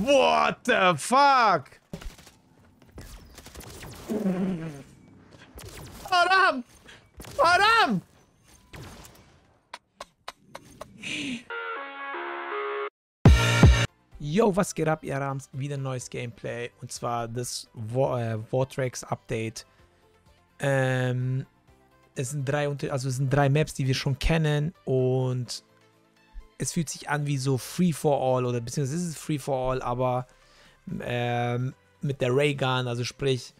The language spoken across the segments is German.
What the fuck? Haram! Haram! Yo, was geht ab, ihr Rams? Wieder ein neues Gameplay. Und zwar das War, äh, Update. Ähm, es sind drei, also es sind drei Maps, die wir schon kennen. Und es fühlt sich an wie so Free for All. Oder beziehungsweise es ist Free for All, aber ähm, mit der Raygun. Also sprich,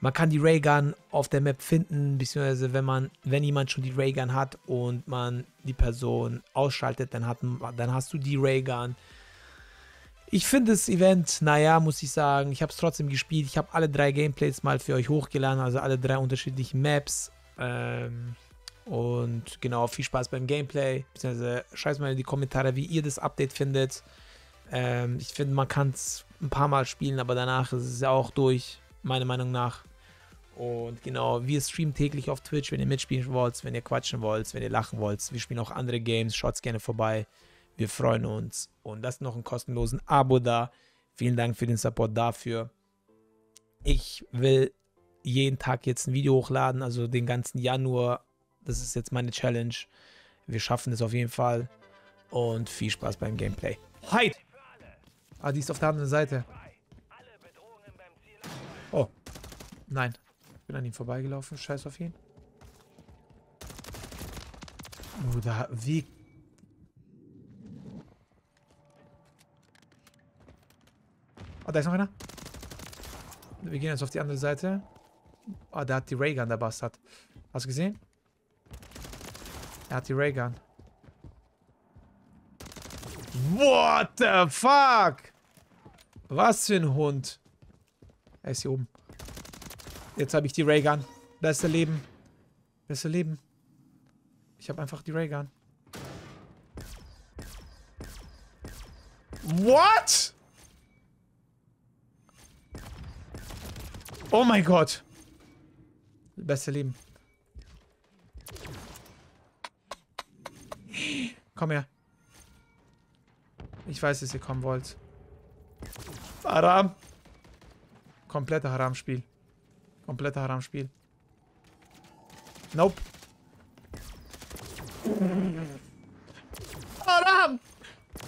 man kann die Raygun auf der Map finden, beziehungsweise wenn man, wenn jemand schon die Raygun hat und man die Person ausschaltet, dann, hat, dann hast du die Raygun. Ich finde das Event, naja, muss ich sagen, ich habe es trotzdem gespielt. Ich habe alle drei Gameplays mal für euch hochgeladen, also alle drei unterschiedlichen Maps. Ähm, und genau, viel Spaß beim Gameplay. Beziehungsweise schreibt mal in die Kommentare, wie ihr das Update findet. Ähm, ich finde, man kann es ein paar Mal spielen, aber danach ist es ja auch durch, meiner Meinung nach. Und genau, wir streamen täglich auf Twitch, wenn ihr mitspielen wollt, wenn ihr quatschen wollt, wenn ihr lachen wollt. Wir spielen auch andere Games, schaut gerne vorbei. Wir freuen uns und lasst noch einen kostenlosen Abo da. Vielen Dank für den Support dafür. Ich will jeden Tag jetzt ein Video hochladen, also den ganzen Januar. Das ist jetzt meine Challenge. Wir schaffen es auf jeden Fall. Und viel Spaß beim Gameplay. Hi! Ah, die ist auf der anderen Seite. Oh. Nein. Ich bin an ihm vorbeigelaufen. Scheiß auf ihn. Oh, da, wie Oh, da ist noch einer. Wir gehen jetzt auf die andere Seite. Oh, der hat die Raygun, der Bastard. Hast du gesehen? Er hat die Raygun. What the fuck? Was für ein Hund. Er ist hier oben. Jetzt habe ich die Raygun. Beste Leben. Beste Leben. Ich habe einfach die Raygun. What? Oh mein Gott. Beste Leben. Komm her. Ich weiß, dass ihr kommen wollt. Haram. Komplette Haram-Spiel. Komplette Haram-Spiel. Nope. Haram!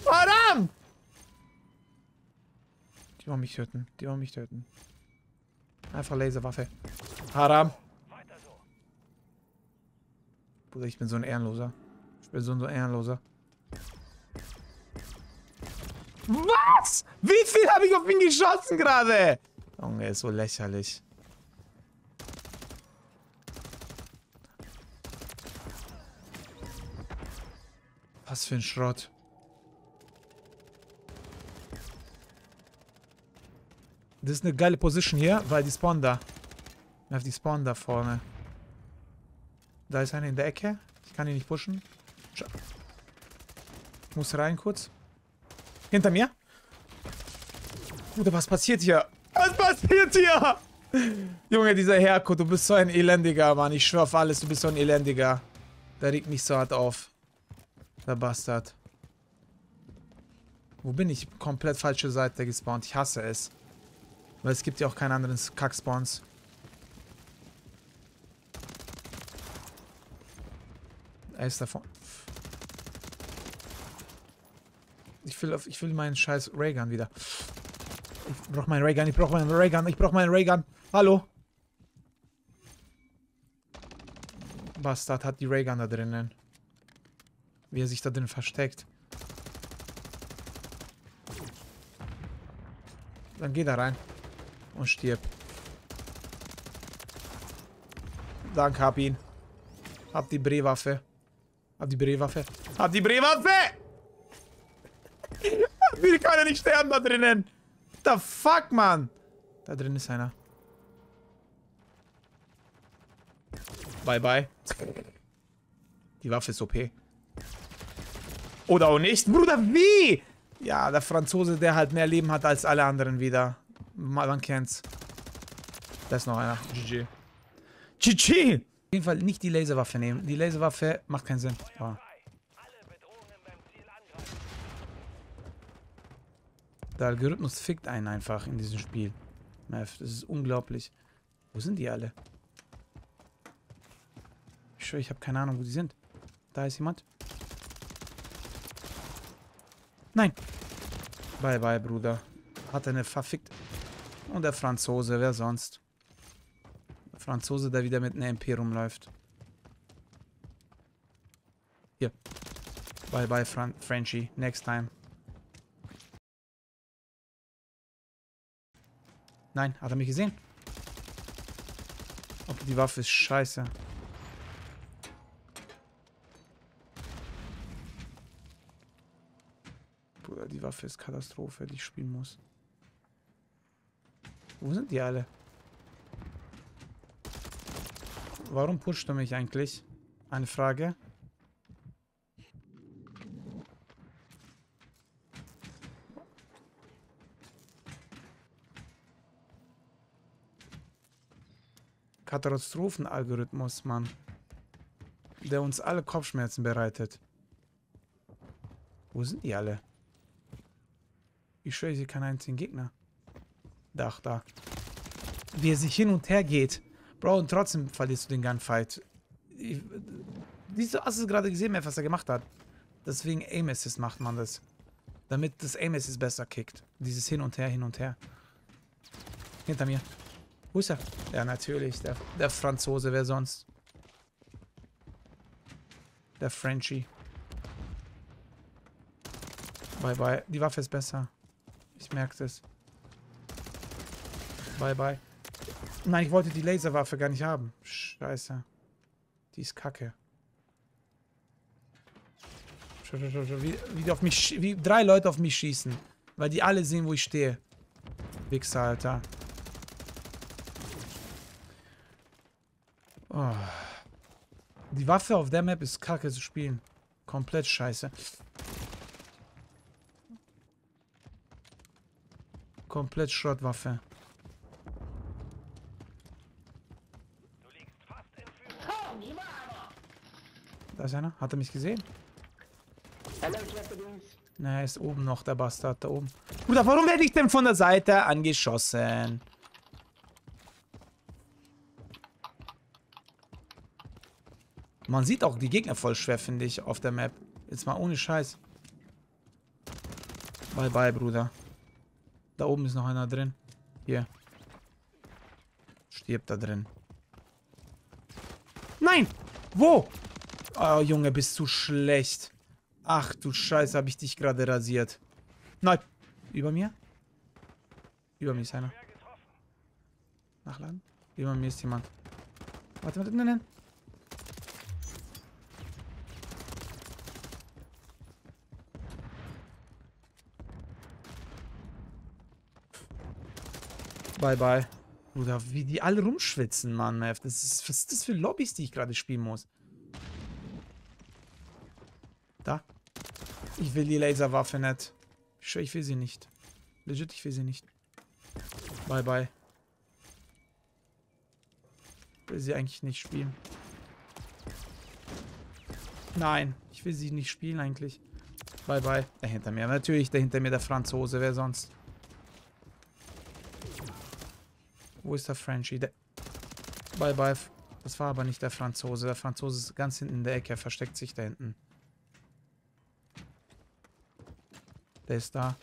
Haram! Die wollen mich töten. Die wollen mich töten. Einfach Laserwaffe. Haram. Bruder, ich bin so ein Ehrenloser. Ich bin so ein Ehrenloser. Was? Wie viel habe ich auf ihn geschossen gerade? Junge, ist so lächerlich. Was für ein Schrott. Das ist eine geile Position hier, weil die spawnen da. Ja, die spawnen da vorne. Da ist einer in der Ecke. Ich kann ihn nicht pushen. Ich muss rein kurz. Hinter mir. Bruder, was passiert hier? Was passiert hier? Junge, dieser Herko, du bist so ein Elendiger, Mann. Ich schwör auf alles, du bist so ein Elendiger. Der regt mich so hart auf. Der Bastard. Wo bin ich? Komplett falsche Seite gespawnt. Ich hasse es. Weil es gibt ja auch keinen anderen Kack-Spawns. Er ist davon. Ich will, auf, ich will meinen scheiß Raygun wieder. Ich brauch meinen Raygun, ich brauch meinen Raygun, ich brauch meinen Raygun. Hallo? Bastard hat die Raygun da drinnen. Wie er sich da drin versteckt. Dann geh da rein und stirb. Danke, hab ihn. Hab die Brewaffe. Hab die Brewaffe. Hab die Brewaffe! Wie kann er nicht sterben da drinnen? What the fuck, Mann? Da drin ist einer. Bye, bye. Die Waffe ist OP. Oder auch nicht. Bruder, wie? Ja, der Franzose, der halt mehr Leben hat als alle anderen wieder. Man kennt's. Da ist noch einer. GG. GG! Auf jeden Fall nicht die Laserwaffe nehmen. Die Laserwaffe macht keinen Sinn. Oh. Der Algorithmus fickt einen einfach in diesem Spiel. Das ist unglaublich. Wo sind die alle? Ich schwöre, ich habe keine Ahnung, wo die sind. Da ist jemand. Nein. Bye, bye, Bruder. Hat eine verfickt. Und der Franzose, wer sonst? Franzose, der wieder mit einer MP rumläuft. Hier. Bye, bye, Fran Frenchie. Next time. Nein, hat er mich gesehen? Okay, die Waffe ist scheiße. Bruder, die Waffe ist Katastrophe, die ich spielen muss. Wo sind die alle? Warum pusht er mich eigentlich? Eine Frage. Katastrophenalgorithmus, Mann. Der uns alle Kopfschmerzen bereitet. Wo sind die alle? Ich schwöre, sehe keinen einzigen Gegner. Dach, da. Wie er sich hin und her geht. Bro, und trotzdem verlierst du den Gunfight. Ich, du, hast du gerade gesehen, was er gemacht hat? Deswegen Aim Assist macht man das. Damit das Aim Assist besser kickt. Dieses Hin und Her, Hin und Her. Hinter mir. Wo ist er? Ja, natürlich. Der, der Franzose, wer sonst? Der Frenchie. Bye, bye. Die Waffe ist besser. Ich merke es. Bye, bye. Nein, ich wollte die Laserwaffe gar nicht haben. Scheiße. Die ist kacke. Wie, wie, auf mich, wie drei Leute auf mich schießen. Weil die alle sehen, wo ich stehe. Wichser, Alter. Oh. Die Waffe auf der Map ist kacke zu spielen. Komplett scheiße. Komplett Schrottwaffe. Da ist einer. Hat er mich gesehen? Na, er ist oben noch, der Bastard da oben. Bruder, warum werde ich denn von der Seite angeschossen? Man sieht auch die Gegner voll schwer, finde ich, auf der Map. Jetzt mal ohne Scheiß. Bye, bye, Bruder. Da oben ist noch einer drin. Hier. Stirbt da drin. Nein! Wo? Oh, Junge, bist du schlecht. Ach du Scheiße, habe ich dich gerade rasiert. Nein. Über mir? Über mir ist einer. Nachladen? Über mir ist jemand. Warte, warte, nein, nein. Bye, bye. Bruder, wie die alle rumschwitzen, Mann, Mev. Das ist, was ist das für Lobbys, die ich gerade spielen muss? Da. Ich will die Laserwaffe nicht. Ich, ich will sie nicht. Legit, ich will sie nicht. Bye, bye. Ich will sie eigentlich nicht spielen. Nein, ich will sie nicht spielen eigentlich. Bye, bye. Der hinter mir. Natürlich, der hinter mir der Franzose. Wer sonst? Wo ist der Frenchie? Der bye bye. Das war aber nicht der Franzose. Der Franzose ist ganz hinten in der Ecke. Er versteckt sich da hinten. Der ist da.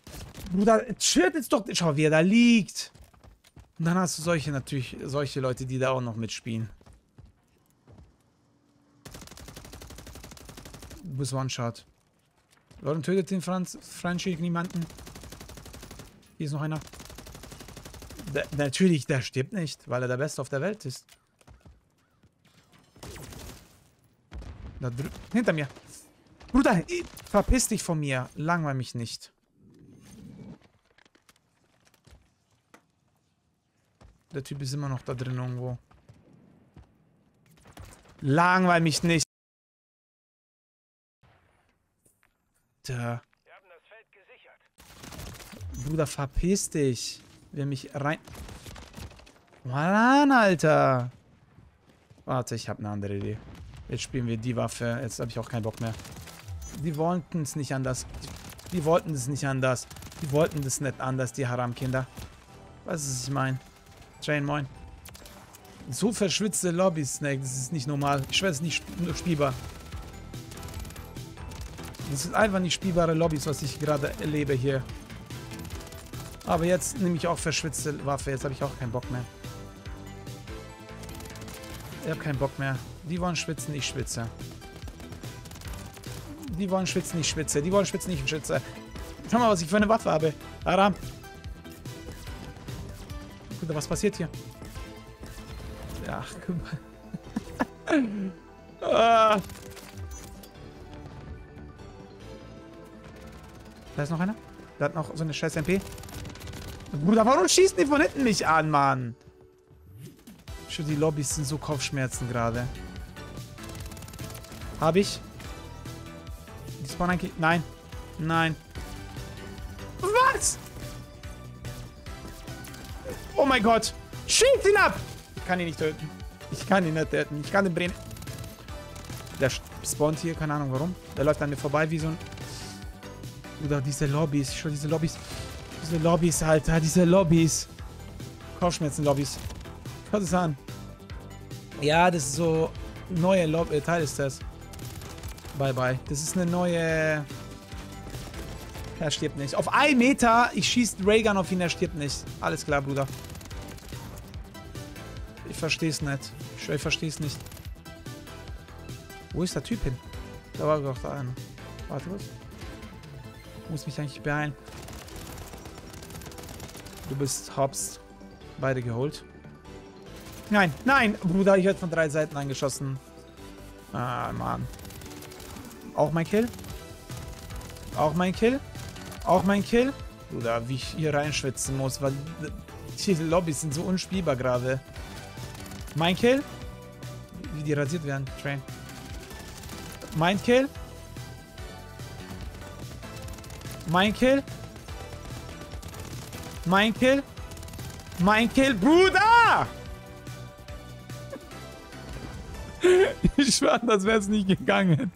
Bruder, chillt jetzt doch. Schau, wie er da liegt. Und dann hast du solche natürlich, solche Leute, die da auch noch mitspielen. Du bist One-Shot. Warum tötet den Franz, Franchi niemanden? Hier ist noch einer. Der, natürlich, der stirbt nicht, weil er der Beste auf der Welt ist. hinter mir. Bruder, verpiss dich von mir. Langweil mich nicht. Der Typ ist immer noch da drin irgendwo. Langweil mich nicht. Da. Bruder, verpiss dich. Wer mich rein... Mann, Alter. Warte, ich habe eine andere Idee. Jetzt spielen wir die Waffe. Jetzt habe ich auch keinen Bock mehr. Die wollten es nicht anders. Die wollten es nicht anders. Die wollten das nicht anders, die Haram-Kinder. Was ich meine? Train, moin. So verschwitzte Lobbys, Snake, das ist nicht normal. Ich schwöre, es ist nicht sp spielbar. Das sind einfach nicht spielbare Lobbys, was ich gerade erlebe hier. Aber jetzt nehme ich auch verschwitzte Waffe. Jetzt habe ich auch keinen Bock mehr. Ich habe keinen Bock mehr. Die wollen schwitzen, ich schwitze. Die wollen schwitzen, ich schwitze. Die wollen schwitzen, ich schwitze. Schau mal, was ich für eine Waffe habe. Aram. Mal, was passiert hier? Ach, guck mal. ah. Da ist noch einer. Da hat noch so eine scheiß MP. Bruder, warum schießen die von hinten mich an, Mann? Schon die Lobbys sind so Kopfschmerzen gerade. Hab ich? Die spawnen eigentlich... Nein. Nein. Was? Oh mein Gott. Schießt ihn ab! Ich kann ihn nicht töten. Ich kann ihn nicht töten. Ich kann den brennen. Der spawnt hier, keine Ahnung warum. Der läuft an mir vorbei wie so ein... Oder diese Lobbys. Schon diese Lobbys. Diese Lobbys, Alter. Diese Lobbys. Kopfschmerzen-Lobbys. Schaut es an. Ja, das ist so... Neue Lobby. Äh, Teil ist das. Bye, bye. Das ist eine neue... Er stirbt nicht. Auf einen Meter, ich schieße Raygun auf ihn, er stirbt nicht. Alles klar, Bruder. Ich verstehe es nicht. Ich ich es nicht. Wo ist der Typ hin? Da war doch da einer. Warte. Ich muss mich eigentlich beeilen. Du bist Hobbs. Beide geholt. Nein, nein! Bruder, ich werde von drei Seiten angeschossen. Ah, Mann. Auch mein Kill? Auch mein Kill? Auch mein Kill? Bruder, wie ich hier reinschwitzen muss, weil die Lobbys sind so unspielbar gerade. Mein Kill? Wie die rasiert werden. Train. Mein Kill? Mein Kill? Mein Kill? Mein Kill? Bruder! Ich schwör, das wäre es nicht gegangen.